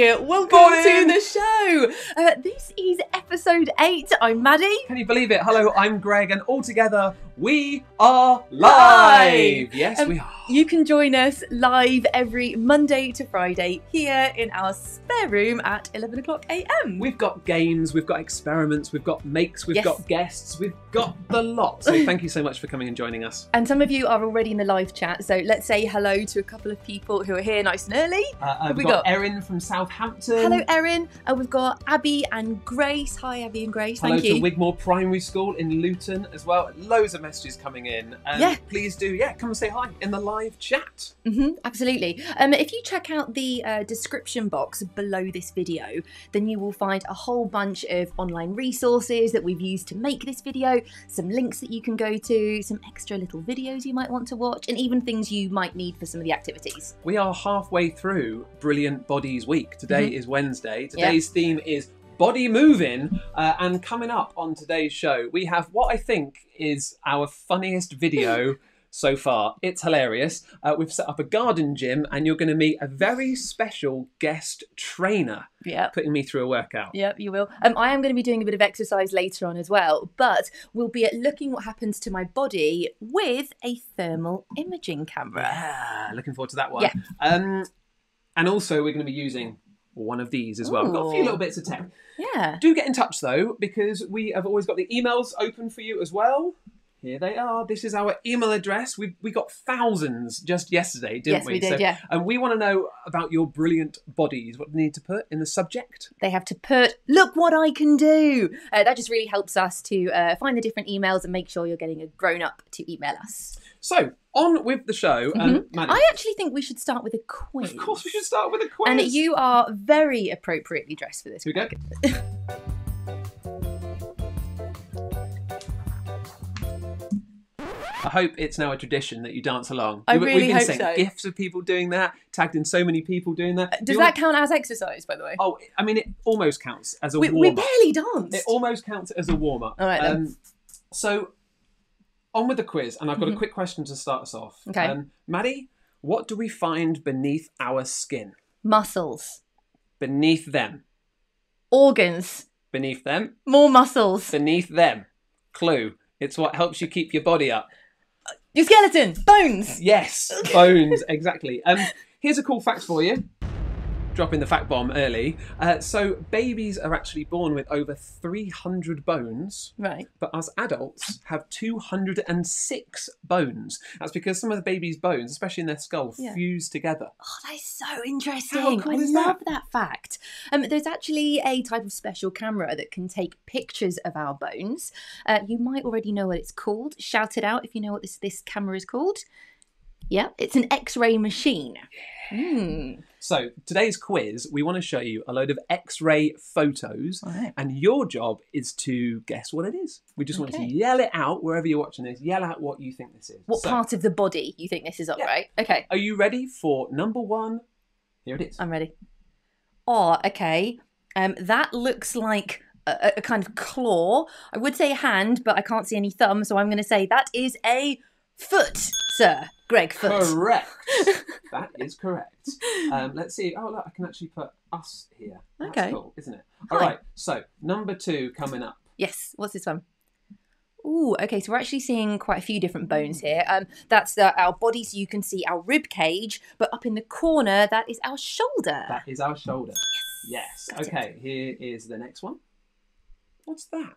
Welcome Morning. to the show. Uh, this is episode eight. I'm Maddie. Can you believe it? Hello, I'm Greg, and all together we are live. Yes, Um, we are. You can join us live every Monday to Friday here in our spare room at 11 o'clock a.m. We've got games, we've got experiments, we've got makes, we've Yes. got guests, we've got the lot. So thank you so much for coming and joining us. and some of you are already in the live chat, so let's say hello to a couple of people who are here nice and early. Uh, uh, we've we got, got? Erin from Southampton. Hello, Erin. Uh, we've got Abby and Grace. Hi, Abby and Grace. Hello Thank to you. Wigmore Primary School in Luton as well. Loads of messages coming in. Um, Yeah. Please do, yeah, come and say hi in the live chat. hmm absolutely. Um, if you check out the uh, description box below this video, then you will find a whole bunch of online resources that we've used to make this video, some links that you can go to, some extra little videos you might want to watch, and even things you might need for some of the activities. We are halfway through Brilliant Bodies Week. Today Mm-hmm. is Wednesday. Today's theme is body moving. Uh, and coming up on today's show, we have what I think is our funniest video so far. It's hilarious. Uh, we've set up a garden gym, and you're going to meet a very special guest trainer Yep. putting me through a workout. Yep, you will. Um, I am going to be doing a bit of exercise later on as well, but we'll be at looking what happens to my body with a thermal imaging camera. Yeah, looking forward to that one. Yeah. Um, and also, we're going to be using one of these as well. We've got a few little bits of tech. Yeah. Do get in touch though, because we have always got the emails open for you as well. Here they are. This is our email address. We we got thousands just yesterday, didn't Yes, we? we did, yeah. And we want to know about your brilliant bodies. What do they need to put in the subject? they have to put look what i can do uh, that just really helps us to uh, find the different emails and make sure you're getting a grown up to email us So on with the show. Um, Maddie, i actually think we should start with a quiz of course, we should start with a quiz. and you are very appropriately dressed for this Here we go. I hope it's now a tradition that you dance along. I We- really We've been hope so. gifts of people doing that, tagged in so many people doing that. does Do you that count as exercise by the way Oh, I mean, it almost counts as a we, warm up. we barely danced It almost counts as a warm up. All right, then. so, on with the quiz, and I've got a quick question to start us off. Mm-hmm. Okay. Um, Maddie, what do we find beneath our skin? muscles Beneath them. organs Beneath them. more muscles Beneath them. Clue. It's what helps you keep your body up. Your skeleton bones Yes, bones, exactly. Um, here's a cool fact for you. Dropping the fact bomb early. Uh, so, babies are actually born with over 300 bones. right but us adults have 206 bones. That's because some of the baby's bones, especially in their skull, Yeah. fuse together. Oh, that is so interesting. Cool I love that? fact. Um, there's actually a type of special camera that can take pictures of our bones. Uh, you might already know what it's called. Shout it out if you know what this, this camera is called. Yeah, it's an X ray machine. Hmm. So, today's quiz, we want to show you a load of x ray photos, Alright. and your job is to guess what it is. We just want you Okay. to yell it out wherever you're watching this, yell out what you think this is. What So, part of the body you think this is on, Yeah. right? Okay, Are you ready for number one? Here it is. I'm ready. Oh, okay. Um, that looks like a, a kind of claw. I would say a hand, but I can't see any thumb, so I'm going to say that is a foot, sir. Greg Foot. Correct. that is correct. Um, let's see. Oh, look, I can actually put us here. That's Okay. cool, isn't it? All Hi. right. So, number two coming up. Yes. What's this one? Ooh, okay. So we're actually seeing quite a few different bones here. Um, that's uh, our body, so you can see our rib cage, but up in the corner, that is our shoulder. That is our shoulder. Yes. got it. Okay, here is the next one. What's that?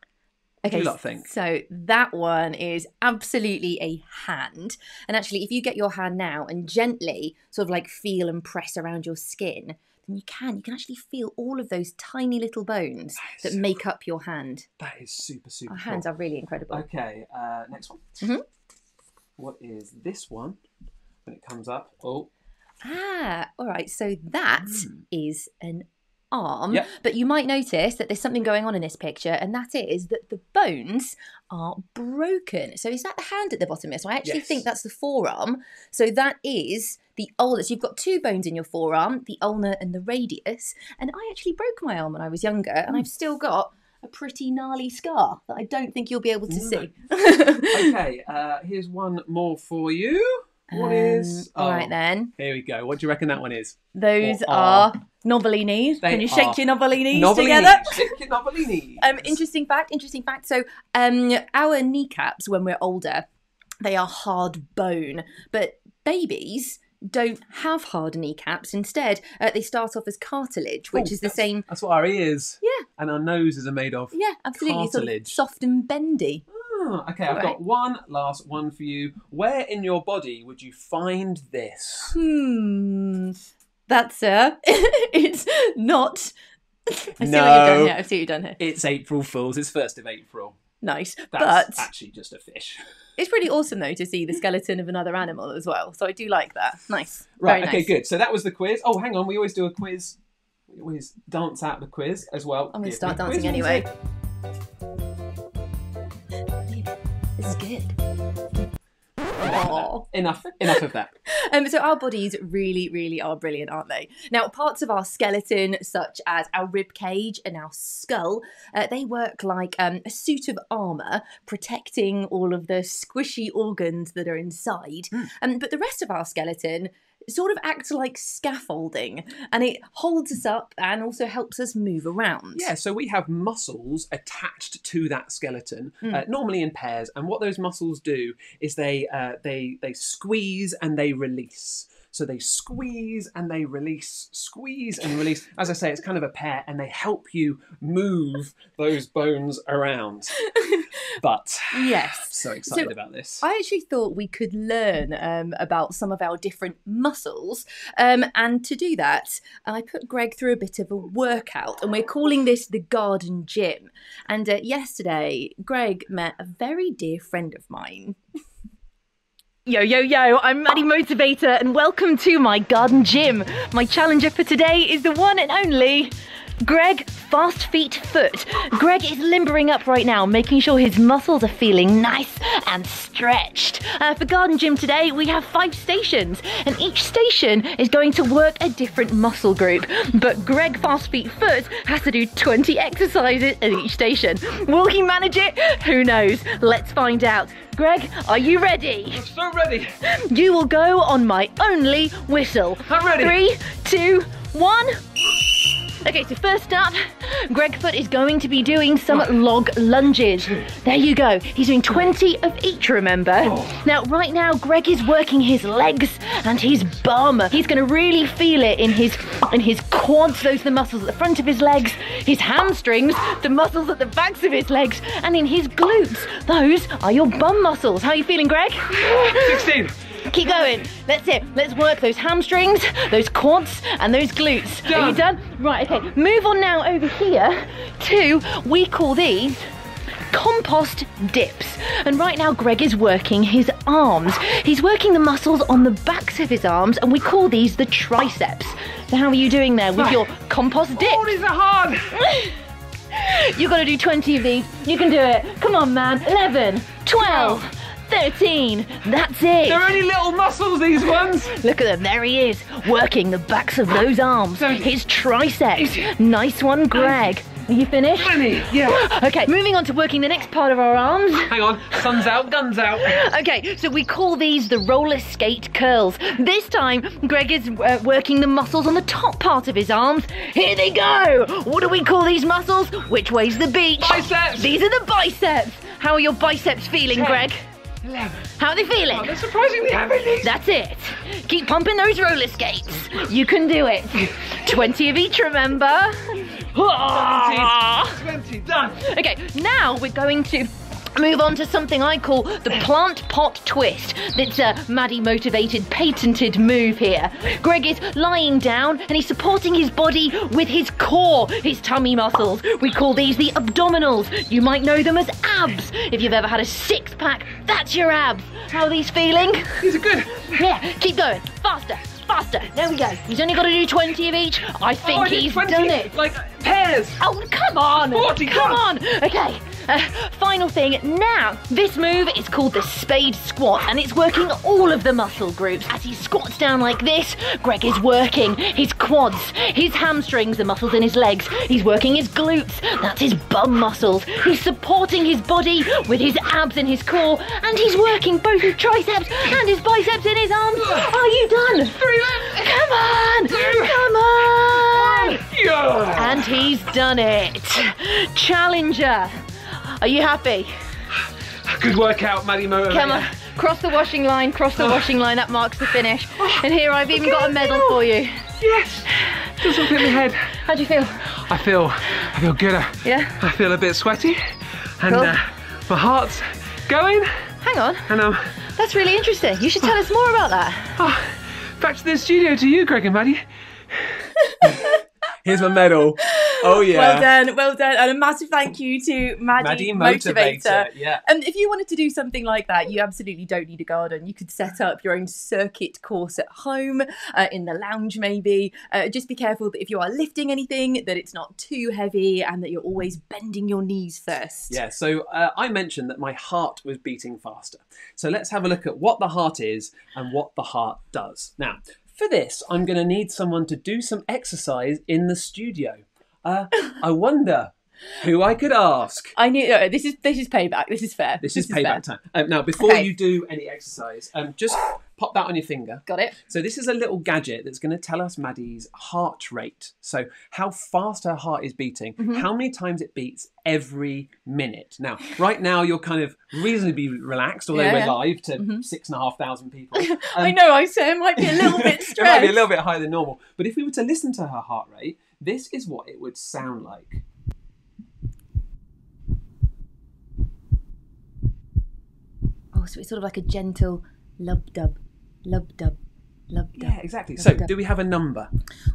Okay, do you lot think? so that one is absolutely a hand. And actually, if you get your hand now and gently sort of like feel and press around your skin, then you can. You can actually feel all of those tiny little bones That that make up your hand. That is super, super Our cool. hands are really incredible. Okay, uh, next one. Mhm. What is this one? When it comes up. Oh, Ah, all right. So that is an arm. Yep. But you might notice that there's something going on in this picture, and that is that the bones are broken. So is that the hand at the bottom here? So I actually Yes. think that's the forearm. So that is the ulna. So you've got two bones in your forearm, the ulna and the radius. And I actually broke my arm when I was younger, and I've still got a pretty gnarly scar that I don't think you'll be able to see. okay. Uh, here's one more for you. What is? Um, all right oh, then. Here we go. What do you reckon that one is? Those What are are Knobbly knees. Can you shake your knobbly knees together? Shake your knobbly knees. Um, interesting fact, interesting fact. So, um, our kneecaps when we're older, they are hard bone, but babies don't have hard kneecaps. Instead, uh, they start off as cartilage, which Oh, is the same. That's what our ears Yeah, and our noses are made of. yeah, absolutely. Sort of Cartilage. soft and bendy. Ah, okay, I've got one last one for you. Where in your body would you find this? Hmm. That, sir, it's not. I see what you've done here. I see what you've done here. It's April Fool's. It's first of April. Nice, That's but actually just a fish. it's pretty awesome though to see the skeleton of another animal as well. So I do like that. Nice. Right. Very okay. nice. Good. So that was the quiz. Oh, hang on. We always do a quiz. We always dance out the quiz as well. I'm gonna Give start dancing anyway. music. This is good. Aw. Enough. Enough of that. Um, so our bodies really, really are brilliant, aren't they? Now, parts of our skeleton, such as our rib cage and our skull, uh, they work like um, a suit of armour, protecting all of the squishy organs that are inside. Hmm. Um, but the rest of our skeleton sort of acts like scaffolding, and it holds us up and also helps us move around. Yeah, so we have muscles attached to that skeleton, Mm. uh, normally in pairs, and what those muscles do is they uh, they they squeeze and they release. So they squeeze and they release, squeeze and release. As I say, it's kind of a pair, and they help you move those bones around. But Yes. so excited So, about this. I actually thought we could learn um, about some of our different muscles. Um, and to do that, I put Greg through a bit of a workout, and we're calling this the garden gym. And uh, yesterday, Greg met a very dear friend of mine. Yo, yo, yo, I'm Maddie Motivator and welcome to my garden gym. My challenger for today is the one and only Greg Fast Feet Foot. Greg is limbering up right now, making sure his muscles are feeling nice and stretched. Uh, for garden gym today, we have five stations, and each station is going to work a different muscle group. But Greg Fast Feet Foot has to do 20 exercises at each station. Will he manage it? Who knows? Let's find out. Greg, are you ready? so ready. You will go on my only whistle. I'm ready. Three, two, one. Okay, so first up, Greg Foot is going to be doing some log lunges. There you go. He's doing 20 of each, remember? Oh. Now, right now, Greg is working his legs and his bum. He's going to really feel it in his in his quads, those are the muscles at the front of his legs, his hamstrings, the muscles at the backs of his legs, and in his glutes. Those are your bum muscles. How are you feeling, Greg? 16. Keep going. Let's it. Let's work those hamstrings, those quads, and those glutes. Are you done? Right, okay. Move on now over here to, we call these compost dips. And right now, Greg is working his arms. He's working the muscles on the backs of his arms, and we call these the triceps. So, how are you doing there with your compost dips? Oh, these are hard. You've gotta do 20 of these. You can do it. Come on, man. 11, 12, 13. That's it. They're only little muscles, these ones. Look at them, there he is, working the backs of those arms. His triceps. Nice one, Greg. Are you finished? Yeah. Okay, moving on to working the next part of our arms. Hang on. Sun's out, guns out. Okay, so we call these the roller skate curls. This time, Greg is uh, working the muscles on the top part of his arms. Here they go. What do we call these muscles? Which way's the beach? Biceps. These are the biceps. How are your biceps feeling, Greg? 11. How are they feeling? Oh, they're surprisingly heavy. That's it. Keep pumping those roller skates. You can do it. 20 of each, remember? Ah. 20. Done. Okay, now we're going to move on to something I call the plant pot twist. That's a Maddie motivated, patented move here. Greg is lying down and he's supporting his body with his core, his tummy muscles. We call these the abdominals. You might know them as abs. If you've ever had a six pack, that's your abs. How are these feeling? These are good. Yeah, keep going. Faster, faster. There we go. He's only got to do 20 of each. I think Oh, I he's 20, done it. Like pairs. Oh, come on! 40, come on! Okay, uh, final thing. Now, this move is called the spade squat, and it's working all of the muscle groups. As he squats down like this, Greg is working his quads, his hamstrings, the muscles in his legs. He's working his glutes, that's his bum muscles. He's supporting his body with his abs and his core, and he's working both his triceps and his biceps in his arms. Are you done? Come on! Come on! Yeah! And he's done it. Challenger, are you happy? Good workout, Maddie Motivator. Come on, cross the washing line, cross the washing line, that marks the finish. And here I've even got a medal for you. Yes! Doesn't fit my head. How do you feel? I feel, I feel good. I, Yeah? I feel a bit sweaty, and Cool. uh, my heart's going, Hang on, and um, that's really interesting. You should tell us more about that. oh, back to the studio to you, Greg and Maddie. Here's my medal. Oh yeah. Well done, well done, and a massive thank you to Maddie, Maddie Motivator. Motivator. Yeah. And if you wanted to do something like that, you absolutely don't need a garden. You could set up your own circuit course at home, uh, in the lounge maybe. Uh, just be careful that if you are lifting anything, that it's not too heavy and that you're always bending your knees first. Yeah, so uh, I mentioned that my heart was beating faster. So let's have a look at what the heart is and what the heart does. Now, for this, I'm going to need someone to do some exercise in the studio. Uh, I wonder who I could ask. I knew uh, this is this is payback. This is fair. This is fair. payback time. Um, now, before Okay. you do any exercise, um, just pop that on your finger. Got it. So this is a little gadget that's going to tell us Maddie's heart rate. So how fast her heart is beating, Mm-hmm. how many times it beats every minute. Now, right now you're kind of reasonably relaxed, although Yeah, we're yeah. live to six and a half thousand people. I Um, know. I said it might be a little bit it might be a little bit higher than normal. But if we were to listen to her heart rate, this is what it would sound like. Oh, so it's sort of like a gentle lub dub, lub dub, dub. Yeah, exactly. So, do we have a number?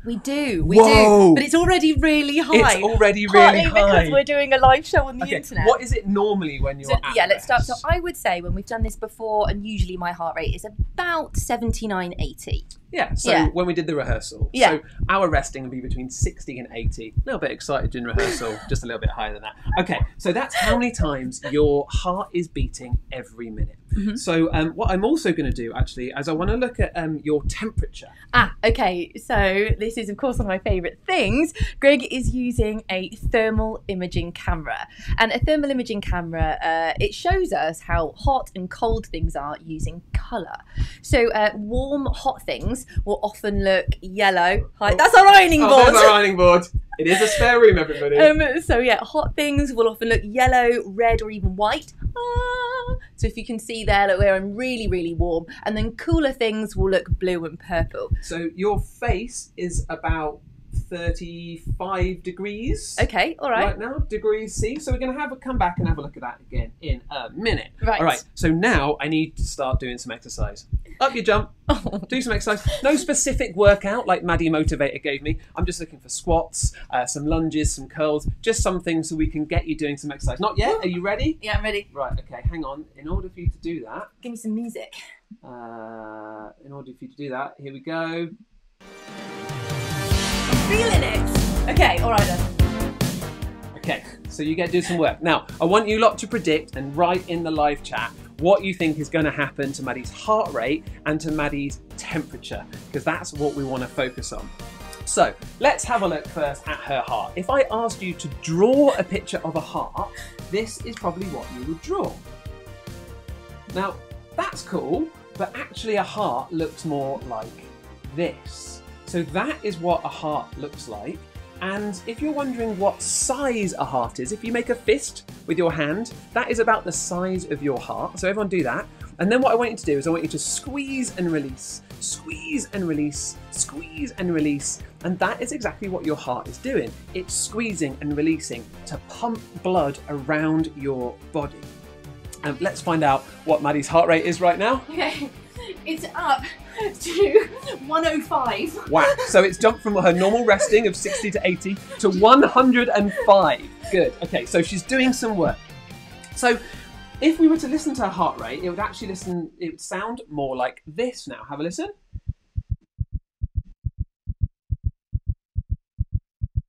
We do, we Whoa. do, but it's already really high. It's already Partly really high. because we're doing a live show on the Okay, internet. what is it normally when you're So, yeah, let's start. So? I would say when we've done this before, and usually my heart rate is about 79, 80. Yeah, so Yeah. when we did the rehearsal, Yeah. so our resting would be between 60 and 80. A little bit excited in rehearsal, just a little bit higher than that. Okay, so that's how many times your heart is beating every minute. Mm-hmm. So um, what I'm also going to do actually is I want to look at um, your temperature. Ah, okay. So this is, of course, one of my favourite things. Greg is using a thermal imaging camera, and a thermal imaging camera uh, it shows us how hot and cold things are using colour. So uh, warm, hot things will often look yellow. Hi, that's our ironing Oh, board. there's our ironing board. It is a spare room, everybody. Um, so yeah, hot things will often look yellow, red, or even white. Ah. So if you can see there, look, where I'm really, really warm, and then cooler things will look blue and purple. so your face is about 35 degrees. Okay, all right. right now, degrees C. So we're going to have a come back and have a look at that again in a minute. Right. All right. So now I need to start doing some exercise. Up you jump. Do some exercise. No specific workout like Maddie Motivator gave me. I'm just looking for squats, uh, some lunges, some curls, just something so we can get you doing some exercise. Not yet. Are you ready? Yeah, I'm ready. Right. Okay. Hang on. In order for you to do that, Give me some music. uh, in order for you to do that, here we go. Feeling it. Okay, all right then. Okay, so you get to do some work. Now, I want you lot to predict and write in the live chat what you think is going to happen to Maddie's heart rate and to Maddie's temperature, because that's what we want to focus on. So, let's have a look first at her heart. If I asked you to draw a picture of a heart, this is probably what you would draw. Now, that's cool, but actually, a heart looks more like this. So, that is what a heart looks like. And if you're wondering what size a heart is, if you make a fist with your hand, that is about the size of your heart. So, everyone do that. And then what I want you to do is I want you to squeeze and release, squeeze and release, squeeze and release. And that is exactly what your heart is doing. It's squeezing and releasing to pump blood around your body. And let's find out what Maddie's heart rate is right now. Okay, it's up to 105. Wow. So it's jumped from her normal resting of 60 to 80 to 105. Good. Okay, so she's doing some work. So if we were to listen to her heart rate, it would actually listen, it would sound more like this now. Have a listen.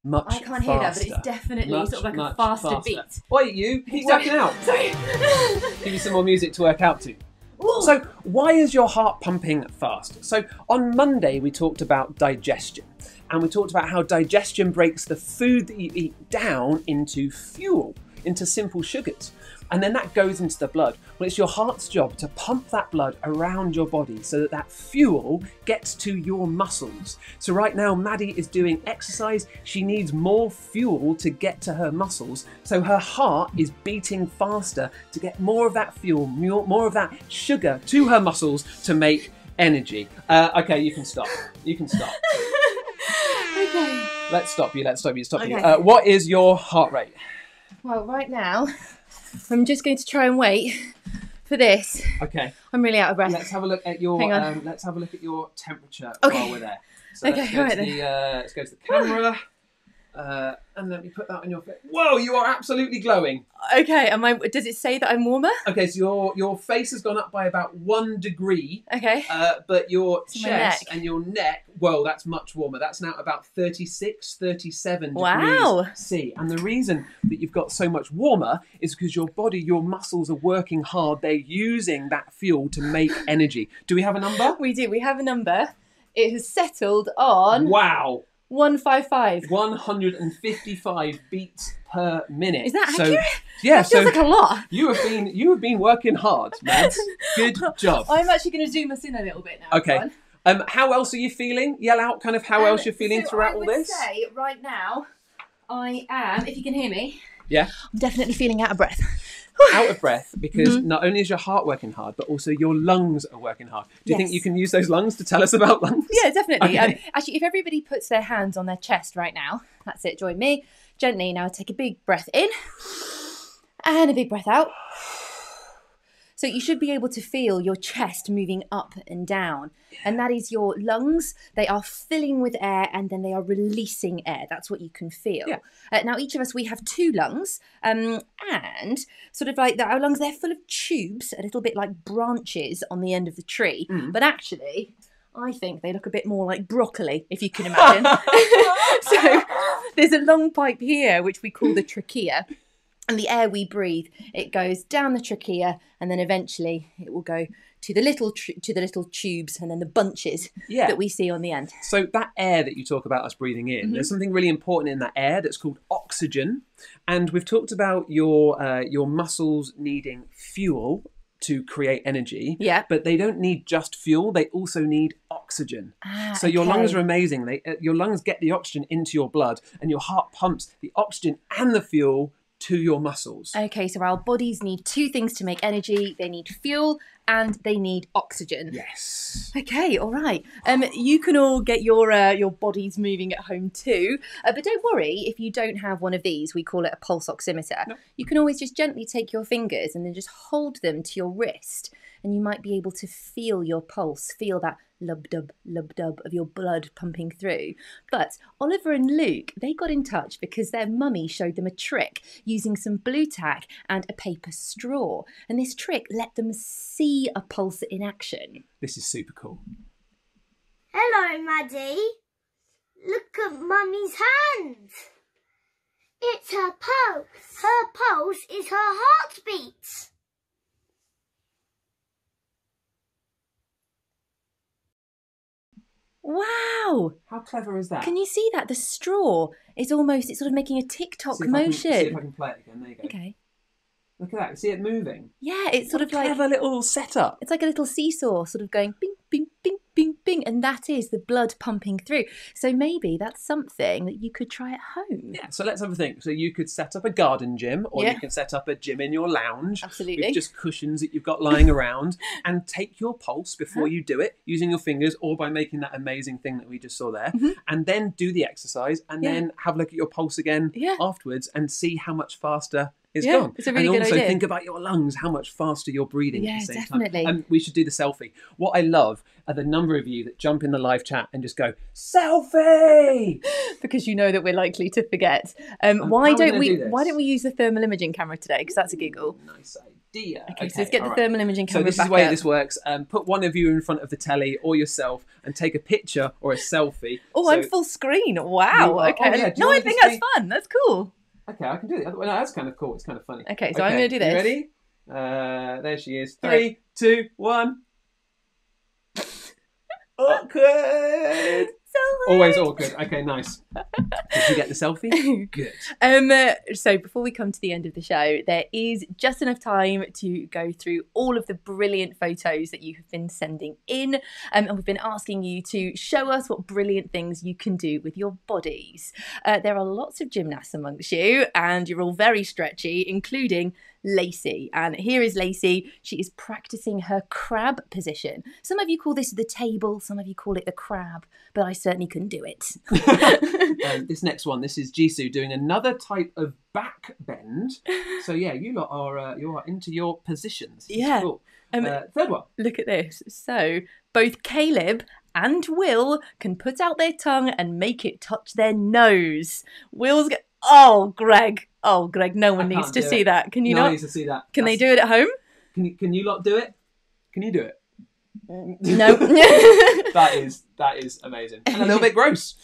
Much I can't hear that, but it's definitely Much, sort of like a much faster, beat. Wait, you he's working out. Sorry. Give you some more music to work out to. So, why is your heart pumping fast? So, on Monday, we talked about digestion. And we talked about how digestion breaks the food that you eat down into fuel. Into simple sugars. And then that goes into the blood. Well, it's your heart's job to pump that blood around your body so that that fuel gets to your muscles. So, right now, Maddie is doing exercise. She needs more fuel to get to her muscles. So, her heart is beating faster to get more of that fuel, more of that sugar to her muscles to make energy. Uh, okay, you can stop. You can stop. Okay. Let's stop you. Let's stop you. Stop you. Uh, what is your heart rate? Well, right now, I'm just going to try and wait for this. Okay. I'm really out of breath. Let's have a look at your. Hang on. Um, let's have a look at your temperature Okay. while we're there. So let's Okay, go right to then. the. Uh, let's go to the camera. Uh, and let me put that on your face. Whoa, you are absolutely glowing. Okay, am I? Does it say that I'm warmer? Okay, so your your face has gone up by about one degree, Okay. uh, but your my chest and your neck, whoa, that's much warmer. That's now about 36, 37 Wow. degrees C. And the reason that you've got so much warmer is because your body, your muscles are working hard. They're using that fuel to make energy. Do we have a number? We do. We have a number. It has settled on Wow. One five five. 155 beats per minute. Is that So- accurate? Yeah, That feels so like a lot. you have been you have been working hard, Mads. Good job. I'm actually going to zoom us in a little bit now. Okay. Um, how else are you feeling? Yell out kind of how else Um, you're feeling so throughout I all would this. Say right now, I am. If you can hear me, Yeah, I'm definitely feeling out of breath. out of breath because Mm-hmm. not only is your heart working hard, but also your lungs are working hard. Do you think you can use those lungs to tell us about lungs? Yeah, definitely. Um, actually, if everybody puts their hands on their chest right now, that's it. Join me gently. Now take a big breath in and a big breath out. So you should be able to feel your chest moving up and down, and that is your lungs. They are filling with air, and then they are releasing air. That's what you can feel. Yeah. Uh, now each of us we have two lungs, um, and sort of like that. Our lungs they're full of tubes, a little bit like branches on the end of the tree, Mm. but actually. I think they look a bit more like broccoli, if you can imagine. so there's a long pipe here, which we call the trachea. And the air we breathe, it goes down the trachea, and then eventually it will go to the little tr- to the little tubes, and then the bunches Yeah. that we see on the end. So that air that you talk about us breathing in, Mm-hmm. there's something really important in that air that's called oxygen, and we've talked about your uh, your muscles needing fuel to create energy. Yeah. But they don't need just fuel; they also need oxygen. Ah, So your lungs are amazing. They uh, your lungs get the oxygen into your blood, and your heart pumps the oxygen and the fuel to your muscles. Okay, so our bodies need two things to make energy. They need fuel and they need oxygen. yes. Okay, all right. Um, you can all get your uh, your bodies moving at home too, uh, but don't worry if you don't have one of these. We call it a pulse oximeter. No. You can always just gently take your fingers and then just hold them to your wrist, and you might be able to feel your pulse, feel that lub dub lub dub of your blood pumping through. But Oliver and Luke, they got in touch because their mummy showed them a trick using some Blu Tack and a paper straw, and this trick let them see a pulse in action. This is super cool. Hello, Maddie. Look at Mummy's hand. It's her pulse. Her pulse is her heartbeat. Wow! How clever is that? Can you see that? The straw is almost, it's sort of making a TikTok See if I can- motion. see if I can play it again. There you go. Okay. Look at that. See it moving. Yeah, it's sort of like, clever little setup. it's like a little seesaw sort of going bing, bing, bing, bing, bing. And that is the blood pumping through. So maybe that's something that you could try at home. Yeah, so let's have a think. So you could set up a garden gym, or Yeah. you can set up a gym in your lounge Absolutely. with just cushions that you've got lying around, and take your pulse before Uh-huh. you do it using your fingers, or by making that amazing thing that we just saw there, Mhm. and then do the exercise, and Yeah. then have a look at your pulse again Yeah. afterwards, and see how much faster it's Yeah, gone. it's a really and good also idea. think about your lungs, how much faster you're breathing Yeah, at the same definitely. time. And we should do the selfie. What I love are the number of you that jump in the live chat and just go selfie. Because you know that we're likely to forget. Um, Um, why how are we don't we? do why don't we use the thermal imaging camera today? Because that's a giggle. Nice idea. Okay, so let's get the right. thermal imaging camera. So this is the way up. this works. Um, put one of you in front of the telly or yourself and take a picture or a selfie. Oh, So- I'm full screen. Wow. Okay. oh, yeah, no, I think that's fun. That's cool. Okay, I can do it. Well, no, that's kind of cool. It's kind of funny. Okay, so I'm gonna do You this. ready? Uh, there she is. Three, two, one. Awkward. Always awkward. Okay, nice. Did you get the selfie? Good. Um, uh, so before we come to the end of the show, there is just enough time to go through all of the brilliant photos that you have been sending in, um, and we've been asking you to show us what brilliant things you can do with your bodies. Uh, there are lots of gymnasts amongst you, and you're all very stretchy, including Lacey. And here is Lacey. She is practicing her crab position. Some of you call this the table, some of you call it the crab, but I certainly couldn't do it. um, this next one, this is Jisoo doing another type of back bend. So yeah, you lot are uh, you are into your positions. Yeah. Cool. Um, uh, third one. Look at this. So, both Caleb and Will can put out their tongue and make it touch their nose. Will's go- Oh, Greg. Oh, Greg, no one I needs to see it. that. Can you no one not? needs to see that. Can they do it at home? Can you, can you lot do it? Can you do it? No. that is that is amazing and a little bit gross.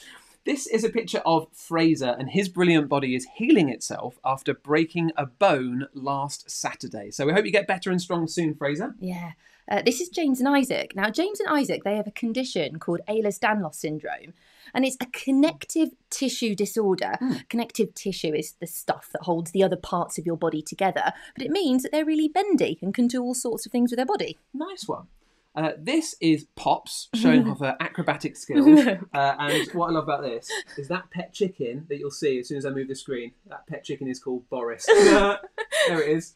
This is a picture of Fraser, and his brilliant body is healing itself after breaking a bone last Saturday. So we hope you get better and strong soon, Fraser. Yeah. Uh, this is James and Isaac. Now, James and Isaac, they have a condition called Ehlers-Danlos syndrome, and it's a connective tissue disorder. Connective tissue is the stuff that holds the other parts of your body together, but it means that they're really bendy and can do all sorts of things with their body. Nice one. Uh, this is Pops showing off her acrobatic skills. Uh, and what I love about this is that pet chicken that you'll see as soon as I move the screen. That pet chicken is called Boris. there it is.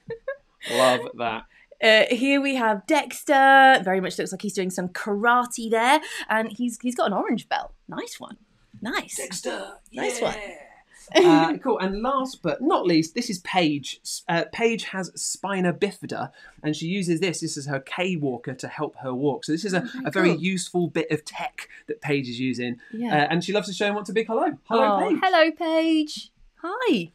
Love that. Uh, here we have Dexter. Very much looks like he's doing some karate there, and he's he's got an orange belt. Nice one. Nice. Dexter. Nice one. uh, cool. And last but not least, this is Paige. Uh, Paige has spina bifida, and she uses this. This is her K walker to help her walk. So this is a, a very Oh, useful bit of tech that Paige is using. Yeah. Uh, and she loves to show him what's a big hello. Hello, oh, Paige. hello, Paige. Hi.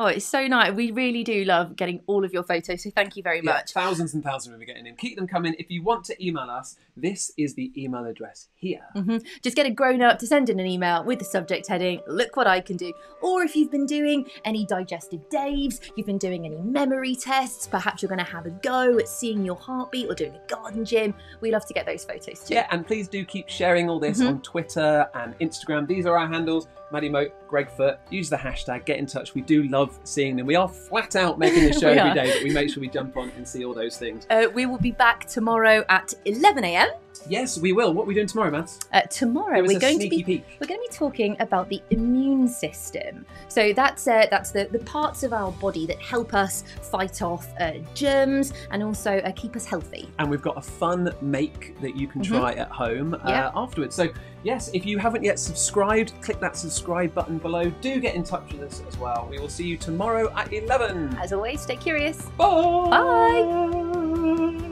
Oh, it's so nice. We really do love getting all of your photos, so thank you very Yeah, much. thousands and thousands we're getting in. Keep them coming. If you want to email us, this is the email address here. Mhm. Just get a grown up to send in an email with the subject heading, look what I can do. Or if you've been doing any digestive Daves, you've been doing any memory tests, perhaps you're going to have a go at seeing your heartbeat or doing a garden gym, we love to get those photos too. Yeah, and please do keep sharing all this Mhm. on Twitter and Instagram. These are our handles. Maddie Moate, Greg Foot. Use the hashtag. Get in touch. We do love seeing them. We are flat out making this show every day, but we make sure we jump on and see all those things. Uh, we will be back tomorrow at 11am. Yes, we will. What are we doing tomorrow, Mads? Uh, tomorrow we're going to be peek. we're going to be talking about the immune system. So that's uh, that's the, the parts of our body that help us fight off uh, germs and also uh, keep us healthy. And we've got a fun make that you can Mhm. try at home uh, Yeah. afterwards. So, yes, if you haven't yet subscribed, click that subscribe button below. Do get in touch with us as well. We will see you tomorrow at 11. As always, stay curious. Bye. Bye.